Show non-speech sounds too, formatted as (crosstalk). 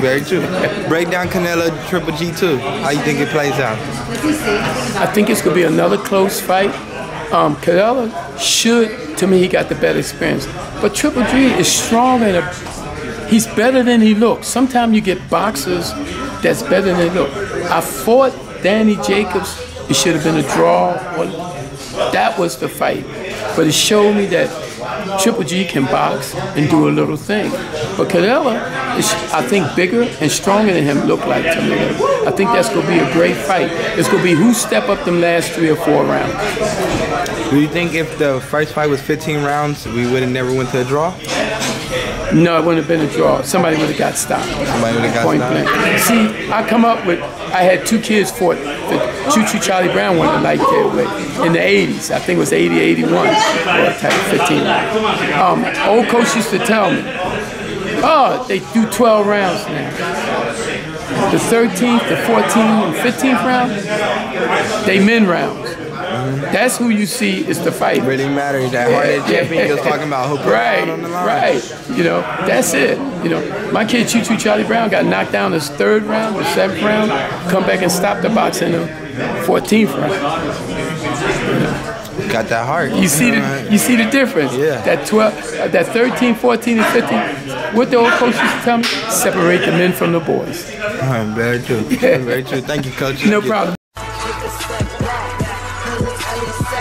Very true. Break down Canelo Triple G two. How you think it plays out? I think it's gonna be another close fight. Um, Canelo should, to me, he got the better experience. But Triple G is strong and a, he's better than he looks. Sometimes you get boxers that's better than they look. I fought Danny Jacobs. It should have been a draw. That was the fight. But it showed me that Triple G can box and do a little thing. But Canelo is, I think, bigger and stronger than him look like to me. I think that's going to be a great fight. It's going to be who step up them last three or four rounds. Do you think if the first fight was 15 rounds, we would have never went to a draw? No, it wouldn't have been a draw. Somebody would have got stopped. Somebody would have got Point stopped. blank. See, I come up with, I had two kids fought. The Choo Choo Charlie Brown won the light weight in the 80s. I think it was 80, 81, or type 15. Um, old coach used to tell me, oh, they do 12 rounds now. The 13th, the 14th, and 15th round, they men rounds. That's who you see is the fight. Really matters. That hard champion you was talking about who Right, on the line. right. You know, that's it. You know, my kid Choo Choo Charlie Brown got knocked down his third round, the seventh round, come back and stop the box in the 14th round. Got that heart. You see the you see the difference. Yeah. That 12, uh, that 13, 14, and 15. What the old coach used to tell me: separate the men from the boys. Very true. (laughs) Very true. Thank you, coach. No problem what he said.